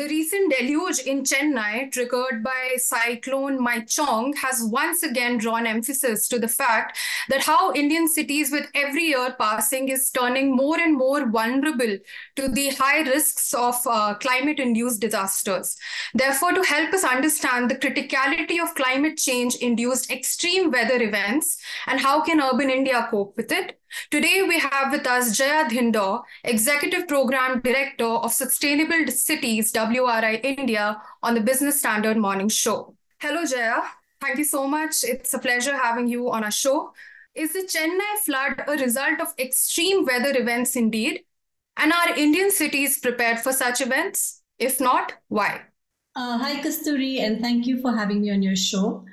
The recent deluge in Chennai, triggered by cyclone Michaung, has once again drawn emphasis to the fact that how Indian cities, with every year passing, is turning more and more vulnerable to the high risks of uh, climate induced disasters. Therefore, to help us understand the criticality of climate change induced extreme weather events and how can urban India cope with it, Today, we have with us Jaya Dhindaw, Executive Program Director of Sustainable Cities WRI India on the Business Standard Morning Show. Hello, Jaya. Thank you so much. It's a pleasure having you on our show. Is the Chennai flood a result of extreme weather events indeed? And are Indian cities prepared for such events? If not, why? Uh, hi, Kasthuri, and thank you for having me on your show.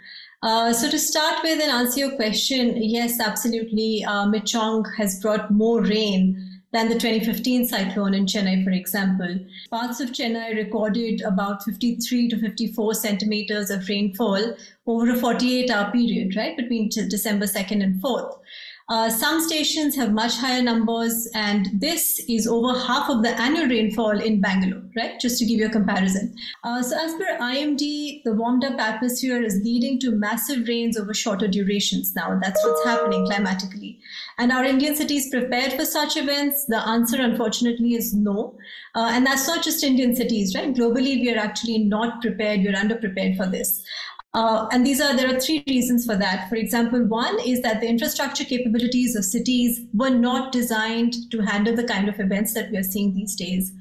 Uh, so to start with and answer your question, yes, absolutely. Uh, Michaung has brought more rain than the 2015 cyclone in Chennai, for example. Parts of Chennai recorded about 53 to 54 centimeters of rainfall over a 48 hour period, right, between December 2nd and 4th. Uh, some stations have much higher numbers, and this is over half of the annual rainfall in Bangalore, right? Just to give you a comparison. Uh, so, as per IMD, the warmed up atmosphere is leading to massive rains over shorter durations now. That's what's happening climatically. And are Indian cities prepared for such events? The answer, unfortunately, is no. Uh, and that's not just Indian cities, right? Globally, we are actually not prepared, we're underprepared for this. Uh, and these are there are three reasons for that. For example, one is that the infrastructure capabilities of cities were not designed to handle the kind of events that we are seeing these days.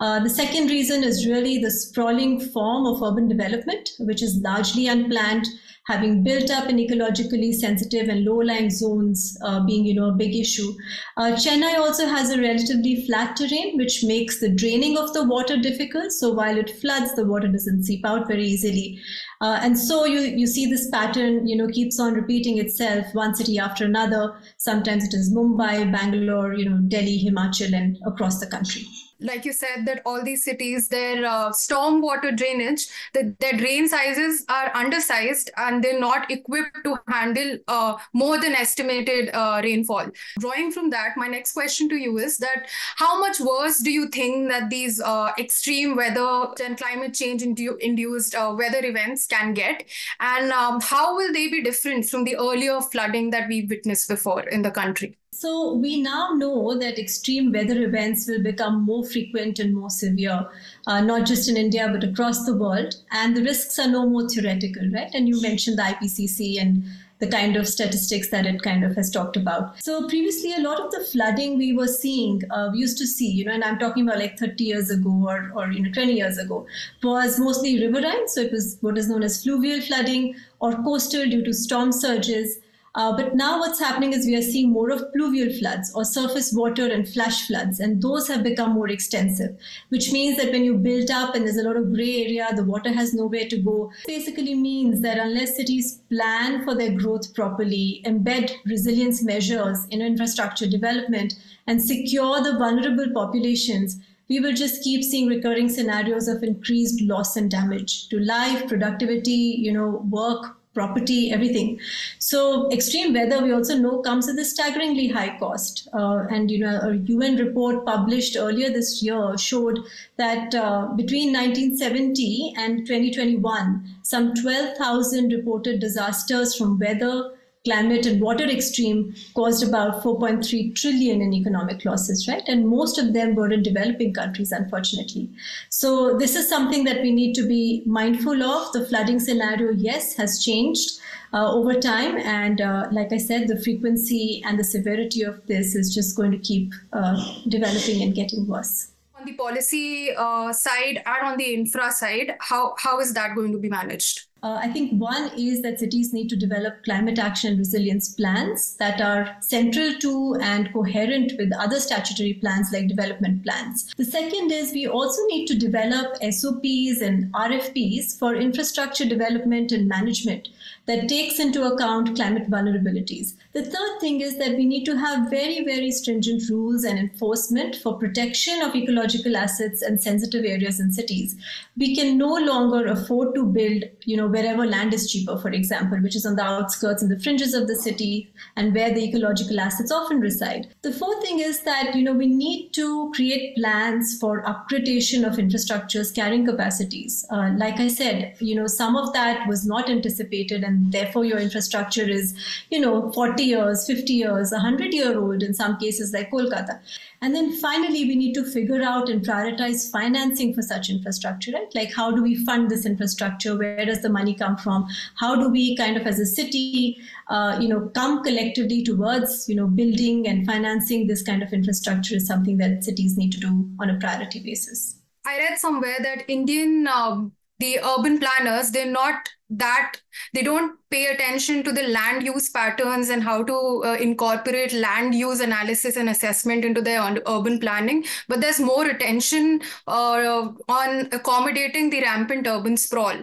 Uh, the second reason is really the sprawling form of urban development, which is largely unplanned, having built up in ecologically sensitive and low-lying zones uh, being, you know, a big issue. Uh, Chennai also has a relatively flat terrain, which makes the draining of the water difficult. So while it floods, the water doesn't seep out very easily. Uh, and so you, you see this pattern, you know, keeps on repeating itself, one city after another. Sometimes it is Mumbai, Bangalore, you know, Delhi, Himachal, and across the country like you said that all these cities their uh, storm water drainage the, their drain sizes are undersized and they're not equipped to handle uh, more than estimated uh, rainfall. Drawing from that my next question to you is that how much worse do you think that these uh, extreme weather and climate change indu- induced uh, weather events can get? And um, how will they be different from the earlier flooding that we witnessed before in the country so we now know that extreme weather events will become more frequent and more severe, uh, not just in India, but across the world. And the risks are no more theoretical, right? And you mentioned the IPCC and the kind of statistics that it kind of has talked about. So previously, a lot of the flooding we were seeing, uh, we used to see, you know, and I'm talking about like 30 years ago or, or you know 20 years ago, was mostly riverine. So it was what is known as fluvial flooding or coastal due to storm surges. Uh, but now what's happening is we are seeing more of pluvial floods or surface water and flash floods, and those have become more extensive, which means that when you build up and there's a lot of gray area, the water has nowhere to go, basically means that unless cities plan for their growth properly, embed resilience measures in infrastructure development, and secure the vulnerable populations, we will just keep seeing recurring scenarios of increased loss and damage to life, productivity, you know, work, property, everything. So extreme weather, we also know, comes at a staggeringly high cost. Uh, and you know, a UN report published earlier this year showed that uh, between 1970 and 2021, some 12,000 reported disasters from weather, climate and water extreme caused about 4.3 trillion in economic losses, right? And most of them were in developing countries, unfortunately. So this is something that we need to be mindful of. The flooding scenario, yes, has changed. Uh, over time. And uh, like I said, the frequency and the severity of this is just going to keep uh, developing and getting worse. On the policy uh, side and on the infra side, how, how is that going to be managed? Uh, I think one is that cities need to develop climate action resilience plans that are central to and coherent with other statutory plans like development plans. The second is we also need to develop SOPs and RFPs for infrastructure development and management that takes into account climate vulnerabilities. The third thing is that we need to have very, very stringent rules and enforcement for protection of ecological assets and sensitive areas in cities. We can no longer afford to build, you know, know, wherever land is cheaper, for example, which is on the outskirts and the fringes of the city and where the ecological assets often reside. The fourth thing is that, you know, we need to create plans for upgradation of infrastructures carrying capacities. Uh, like I said, you know, some of that was not anticipated and therefore your infrastructure is, you know, 40 years, 50 years, 100 year old in some cases like Kolkata. And then finally, we need to figure out and prioritize financing for such infrastructure, right? Like, how do we fund this infrastructure? Where does the money come from? How do we kind of, as a city, uh, you know, come collectively towards, you know, building and financing this kind of infrastructure is something that cities need to do on a priority basis. I read somewhere that Indian um, the urban planners they're not that they don't pay attention to the land use patterns and how to uh, incorporate land use analysis and assessment into their urban planning but there's more attention uh, on accommodating the rampant urban sprawl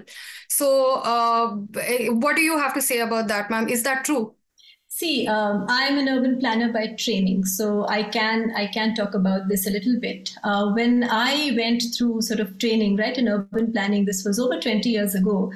so uh, what do you have to say about that ma'am is that true See, um, I'm an urban planner by training, so I can I can talk about this a little bit. Uh, when I went through sort of training, right, in urban planning, this was over 20 years ago.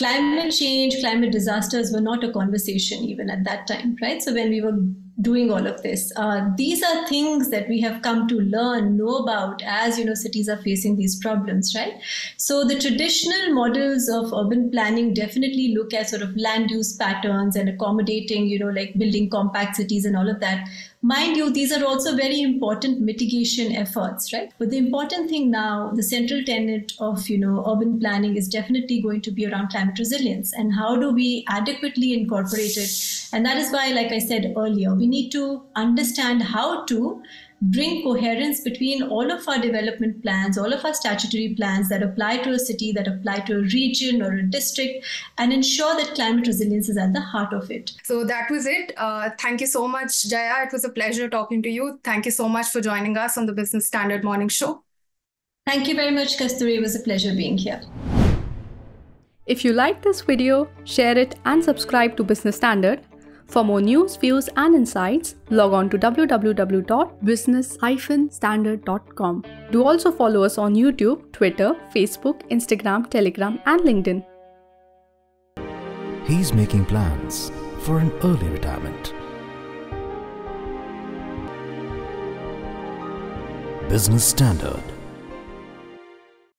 Climate change, climate disasters were not a conversation even at that time, right? So when we were doing all of this. Uh, these are things that we have come to learn, know about as you know cities are facing these problems, right? So the traditional models of urban planning definitely look at sort of land use patterns and accommodating, you know, like building compact cities and all of that. Mind you, these are also very important mitigation efforts, right? But the important thing now, the central tenet of you know urban planning is definitely going to be around climate resilience and how do we adequately incorporate it. And that is why, like I said earlier, we need to understand how to bring coherence between all of our development plans, all of our statutory plans that apply to a city, that apply to a region or a district, and ensure that climate resilience is at the heart of it. So that was it. Uh, thank you so much, Jaya. It was a pleasure talking to you. Thank you so much for joining us on the Business Standard Morning Show. Thank you very much, Kasthuri. It was a pleasure being here. If you like this video, share it and subscribe to Business Standard for more news, views, and insights, log on to www.business-standard.com. Do also follow us on YouTube, Twitter, Facebook, Instagram, Telegram, and LinkedIn. He's making plans for an early retirement. Business Standard